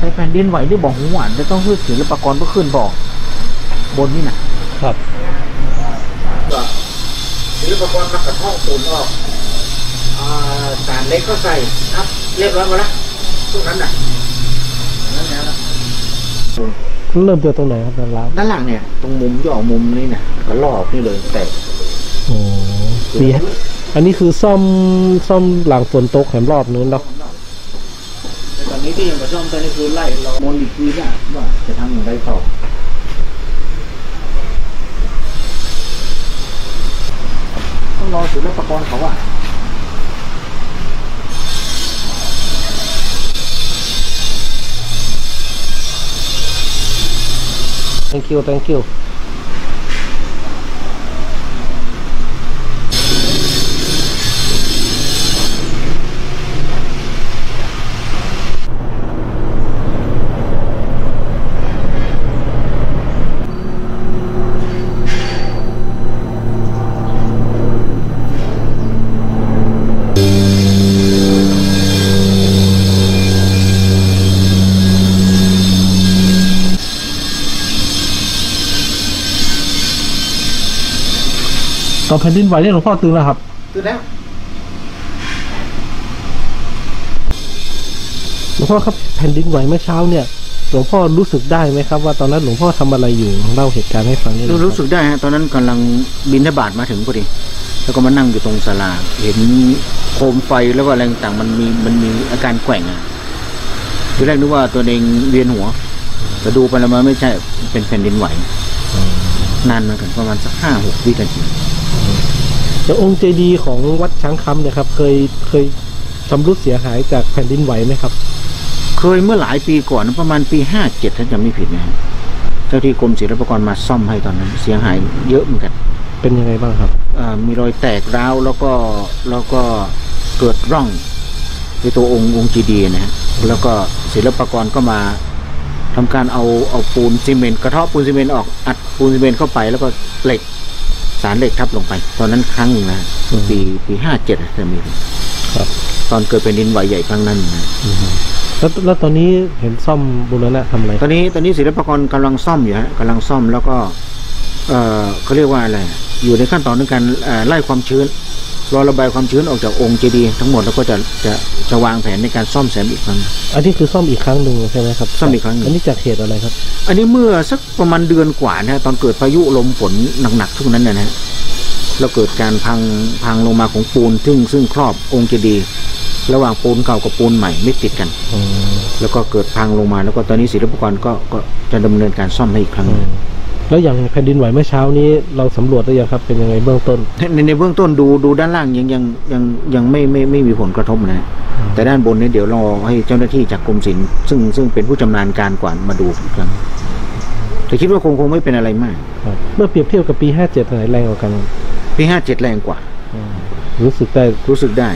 ในแผ่นดินไหวที่บอกหูหวานจะต้องขึ้นศิลปากรเพื่อขึ้นบอก บนนี่นะครับก็ศิลปากรมากระท่องปูนออกอ่าสารเล็กก็ใส่ครับเรียบร้อยหมดแล้วช่วงนั้นน่ะนั่นแล้วนะเริ่มจากตรงไหนครับด้านล่างด้านหลังเนี่ย ตรงมุมที่ออกมุมนี่นะก็ลอกนี่เลยแต่โอ้ดีฮะอันนี้คือซ่อมซ่อมหลังฝนตกแถมรอบนู้นเนาะแต่ตอ นี้ที่ยังมาซ่อมตอนนี้คือไล่เราโมลิกีน่ะว่าจะทำอย่างไรต่อต้องรอศิลปากรเขาว่า thank you thank you แผ่นดินไหวเนี่ยหลวงพ่อตื่นแล้วครับ ตื่นแล้วหลวงพ่อครับแผ่นดินไหวเมื่อเช้าเนี่ยหลวงพ่อรู้สึกได้ไหมครับ ว่าตอนนั้นหลวงพ่อทำอะไรอยู่ลองเล่าเหตุการณ์ให้ฟังได้ไหมคบรู้สึกได้ฮะตอนนั้นกำลังบินทบาทมาถึงพอดี แล้วก็มานั่งอยู่ตรงศาลาเห็นโคมไฟแล้วก็อะไรต่างๆมันมีมันมีอาการแกว่งอะทีแรกนึกว่าตัวเองเวียนหัวแต่ดูไปแล้วมันไม่ใช่เป็นแผ่นดินไหวนานเหมือนกันประมาณสักห้าหกวินาที แล้วองค์เจดีย์ของวัดช้างคำเนี่ยครับ เคยเคยชำรุดเสียหายจากแผ่นดินไหวไหมครับ เคยเมื่อหลายปีก่อนนะประมาณปีห้าเจ็ดถ้าจำไม่ผิดนะฮะเจ้าที่กรมศิลปากรมาซ่อมให้ตอนนั้น เสียหายเยอะเหมือนกันเป็นยังไงบ้างครับเอ่อมีรอยแตกร้าวแล้วก็แล้วก็เกิดร่องในตัวองค์องค์จีดีนะฮะแล้วก็ศิลปากรก็มาทำการเอาเอาปูนซีเมนต์กระเทาะปูนซีเมนต์ออกอัดปูนซีเมนต์เข้าไปแล้วก็เหล็ก สารเหล็กทับลงไป ตอนนั้นครั้งหนึ่งนะฮะอืมปีปีห้าเจ็ดจะมีครับ ตอนเกิดเป็นดินไหวใหญ่ครั้งนั้นนะแล้วแล้วตอนนี้เห็นซ่อมบูรณะทำอะไรตอนนี้ตอนนี้ศิลปากรกำลังซ่อมอยู่ฮะกำลังซ่อมแล้วก็ เออเขาเรียกว่าอะไรอยู่ในขั้นตอนในการเอ่อไล่ความชื้น รอระบายความชื้นออกจากองค์เจดีย์ทั้งหมดแล้วก็จะจะจะวางแผนในการซ่อมแซมอีกครั้ง อันนี้คือซ่อมอีกครั้งหนึ่งใช่ไหมครับซ่อมอีกครั้งหนึ่งอันนี้จากเหตุอะไรครับ อันนี้เมื่อสักประมาณเดือนกว่านะฮะตอนเกิดพายุลมฝนหนักๆช่วงนั้นนะฮะแล้วเกิดการพังพังลงมาของปูนซึ่งซึ่งครอบองค์เจดีย์ระหว่างปูนเก่ากับปูนใหม่ไม่ติดกันอืมแล้วก็เกิดพังลงมา แล้วก็ตอนนี้ศิลปากรก็ก็จะดำเนินการซ่อมให้อีกครั้งหอืนึ่งม แล้วอย่างแผ่นดินไหวเมื่อเช้านี้เราสำรวจได้ยังครับเป็นยังไงเบื้องต้น ในในเบื้องต้นดูดูด้านล่างยังยังยังยังไม่ไม่ไม่มีผลกระทบนะฮะแต่ด้านบนนี้เดี๋ยวรอให้เจ้าหน้าที่จากกรมศิลป์ซึ่งซึ่งเป็นผู้ชำนาญการกว่ามาดูอีกครั้งแต่คิดว่าคงคงไม่เป็นอะไรมากครับเมื่อเปรียบเทียบกับปี 57ไหนแรงกว่ากัน ปีห้าเจ็ดแรงกว่า รู้สึกได้รู้สึกได้